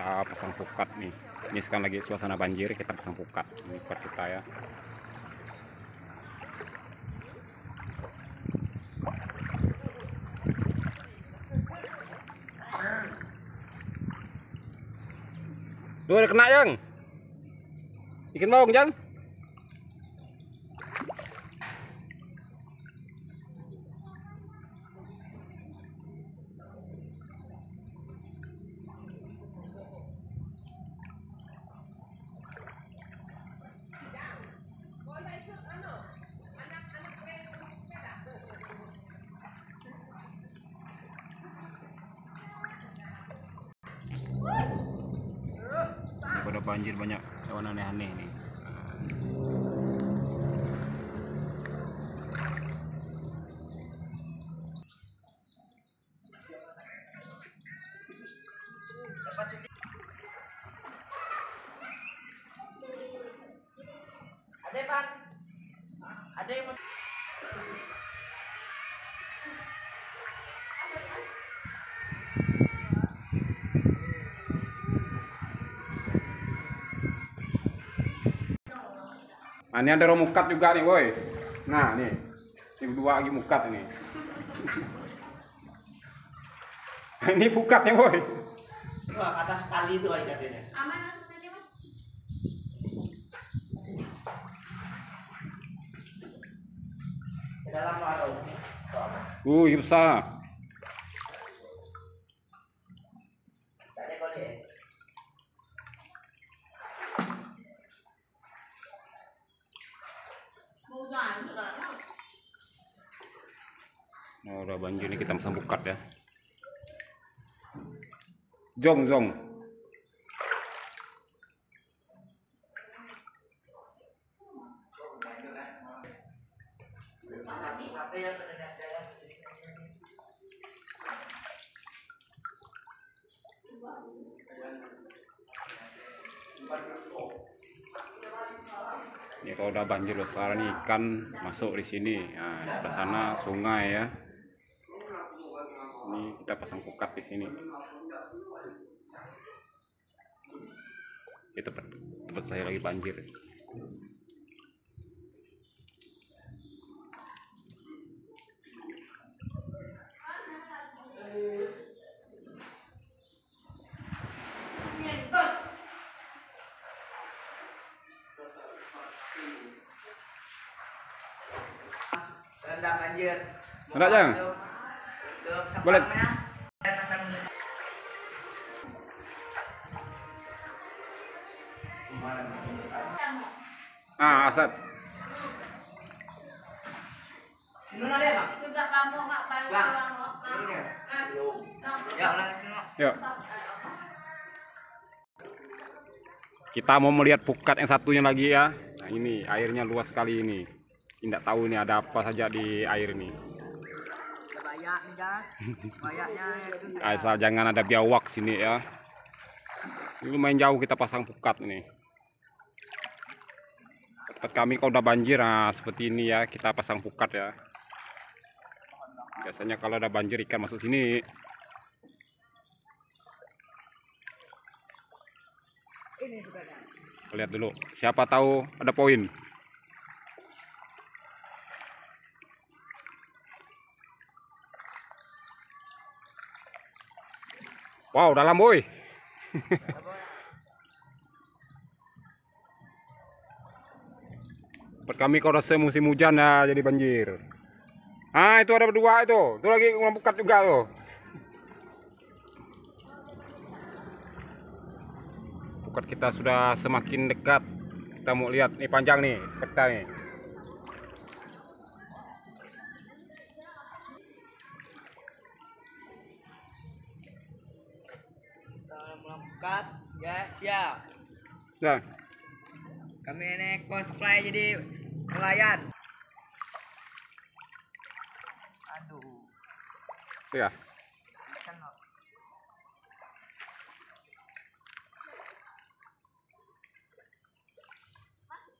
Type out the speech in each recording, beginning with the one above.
kita pasang pukat nih. Ini sekarang lagi suasana banjir kita pasang pukat. Ini pukat kita ya. Lu ada kena yang. Ikan mau jang banjir banyak. Hewan aneh-aneh nih Ada pak? Ada Nah, ini ada romukat juga nih, woi. Nah, nih. Ini dua lagi mukat ini. ini pukatnya, woi. Wah, atas tali itu aja katanya. Aman aku tadi mas. Ke dalam warung. Uh, besar. Ada kode. Bukan, bukan. Oh, udah banjir nih kita pasang pukat ya. Jong, jong. Ya kalau udah banjir sekarang nih ikan masuk di sini. Nah, sebelah sana sungai ya. Ini kita pasang pukat di sini. Itu tempat, tempat saya lagi banjir. rendam banjir. Ada, Jang? Boleh. Pak. Yuk. Kita mau melihat pukat yang satunya lagi ya. Nah, ini airnya luas sekali ini. Tidak tahu ini ada apa saja di air ini. Itu. Asal jangan ada biawak sini ya. Ini lumayan jauh kita pasang pukat ini. Tempat kami kalau udah banjir, nah seperti ini ya kita pasang pukat ya. Biasanya kalau ada banjir ikan masuk sini. Lihat dulu, siapa tahu ada poin. Wow, dalam boy. Tempat kami kalau rasa musim hujan ya jadi banjir. Ah, itu ada berdua itu. Itu lagi ulang pukat juga tuh. Pukat kita sudah semakin dekat. Kita mau lihat nih panjang nih peta nih. Melengkap. Ya, siap. Nah, Kami ini cosplay jadi nelayan. Aduh. ya.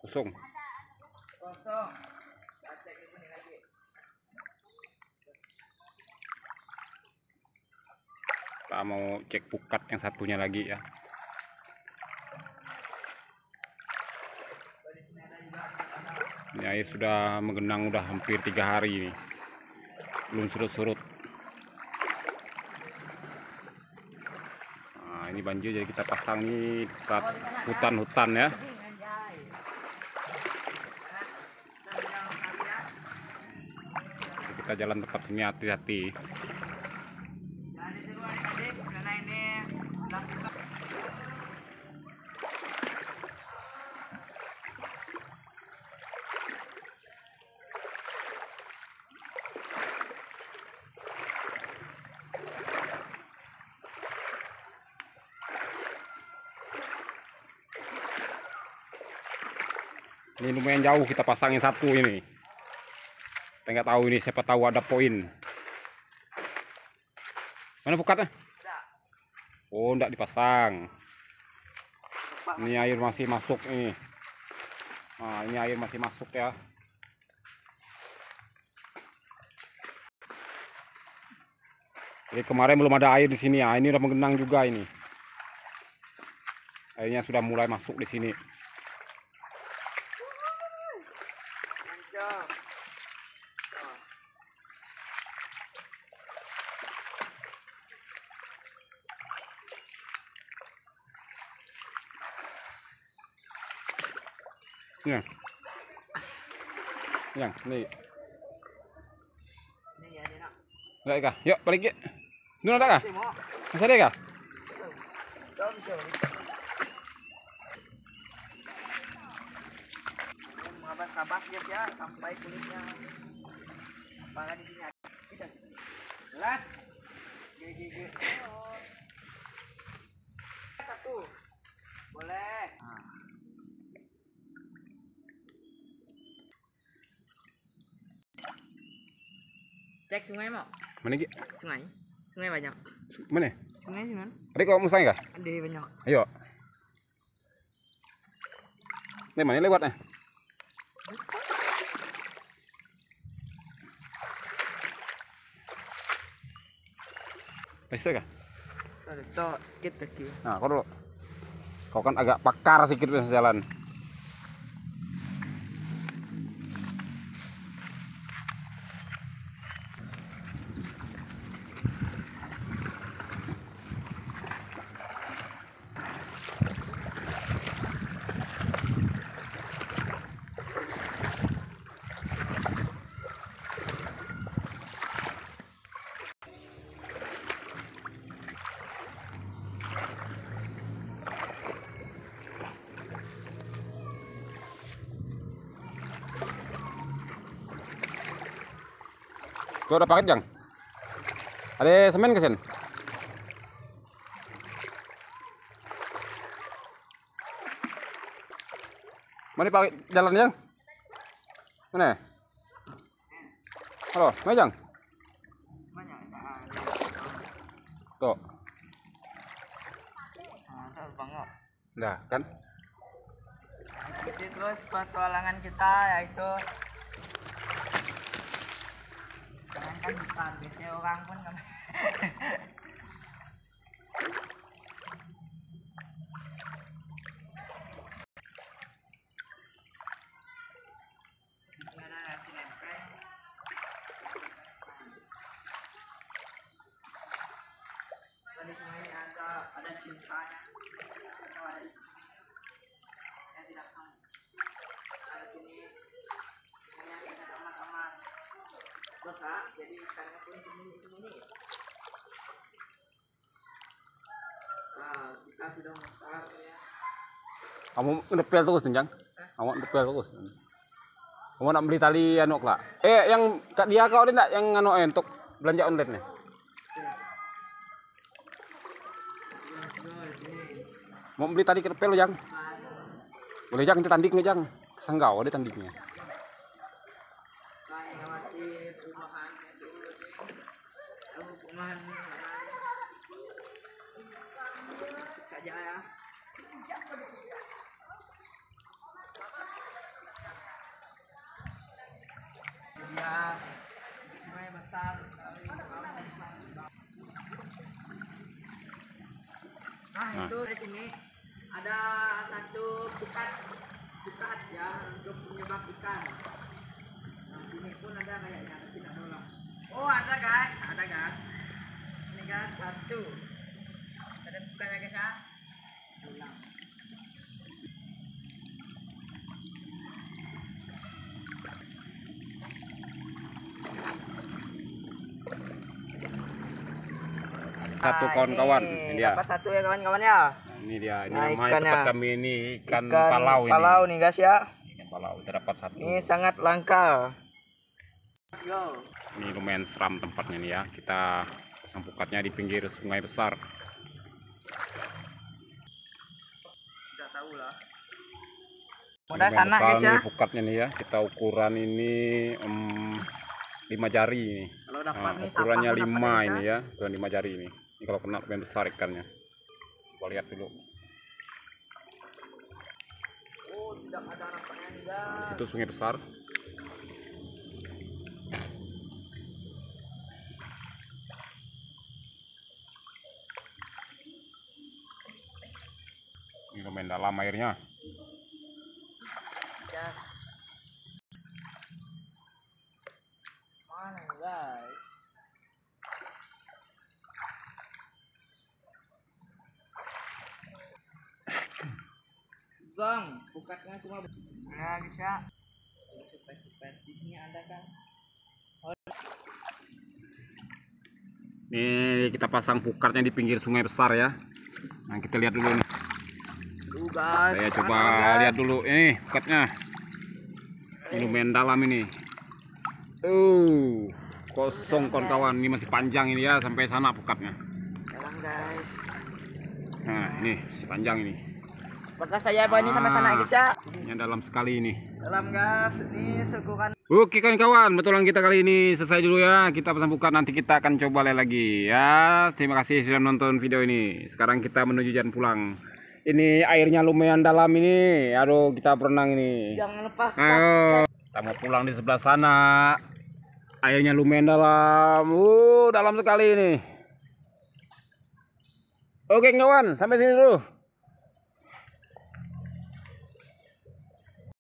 Kosong. Kosong. Kita mau cek pukat yang satunya lagi ya. Air sudah menggenang udah hampir tiga hari ini. Belum surut-surut. Nah, ini banjir jadi kita pasang ini dekat hutan-hutan ya. Kita jalan tempat sini hati-hati. Nah, ini dulu adik-adik, karena ini udah kita Ini lumayan jauh kita pasangin satu ini. Kita nggak tahu ini siapa tahu ada poin. Mana pukatnya? Oh, enggak dipasang. Ini air masih masuk ini. Nah, ini air masih masuk ya. Jadi kemarin belum ada air di sini ya. Ini udah menggenang juga ini. Airnya sudah mulai masuk di sini. Ya. Yang, nih. Ini ya, nak. Enggak kah? Yuk, balik yuk. Dulu ada kah? Masih ada kah? Ya, ya sampai kulitnya. Apakah di sini ada? Kita. Jelas. Gigi, gigi. Satu. Boleh. Cek sungai mau? Mana Ki? Sungai. Sungai banyak. Mana? Sungai sini kan? Ada kau musang kah? Ada banyak. Ayo. Ini mana lewat eh? Bisa kah? Ada tok kita kaki. Nah, kau dulu. Kau kan agak pakar sedikit jalan. Kau ada paket jang? Ada semen ke sini? Mana pakai jalan jang? Mana? Halo, mana? Banyak. Tuh, Nah, kan? Ikuti terus petualangan kita yaitu กันปานเบ็ดเดียววางพ้นกันวันนี้ทำอาจจะอาจจะชินช้านะ jadi karena pun sembunyi-sembunyi. Nah, kita sudah mutar ya. Kamu ngepel terus nih, jang? Kamu ngepel terus. Kamu nak beli tali anu lah. Eh, yang kak dia kau ada yang anu eh, untuk belanja online nih? Mau beli tali kerpel jang? Boleh jang, kita tanding jang. Kesanggau ada tandingnya. Kayak ngawati perumahan itu Aku perumahan saja ya. Dia sungai besar Nah, Nah. itu di sini ada satu pukat pukat ya untuk penyebab ikan. Satu Nah, kawan-kawan. ini Ini dia. Dapat satu ya kawan-kawan ya. Nah, ini dia. Ini Nah, namanya ikannya. tempat kami ini ikan, palau ini. Palau nih guys ya. Ikan palau. Kita dapat satu. Ini sangat langka. Yo. Ini lumayan seram tempatnya nih ya. Kita pasang pukatnya di pinggir sungai besar. Tidak tahu lah. Udah sana guys ya. pukatnya nih ya. Kita ukuran ini em, lima jari ini. Kalau dapat Nah, nih ukurannya tapak pun lima dapat, ini guys, ya. Ukuran lima jari ini. Ini kalau kena lumayan besar ikannya. Coba lihat dulu. Oh, tidak ada Di situ sungai besar. Ini lumayan dalam airnya. Mana nih guys? Bang, bukatnya cuma ya bisa. Di sini ada kan. Ini kita pasang pukatnya di pinggir sungai besar ya. Nah kita lihat dulu nih. Tuh guys. Saya coba guys. lihat dulu ini pukatnya. Ini lumayan dalam ini. Uh, kosong kawan-kawan. Ini masih panjang ini ya sampai sana pukatnya. Dalam guys. Nah ini masih panjang ini. Apakah saya bawa ini sampai sana Ah. guys ya? Ini dalam sekali ini. Dalam guys, ini sekukan Oke kawan-kawan, betulan kita kali ini selesai dulu ya. Kita pesan buka nanti kita akan coba lagi ya. Terima kasih sudah nonton video ini. Sekarang kita menuju jalan pulang. Ini airnya lumayan dalam ini. Aduh, kita berenang ini. jangan lepas. Ayo, kita mau pulang di sebelah sana. Airnya lumayan dalam. Uh, dalam sekali ini. Oke kawan, sampai sini dulu.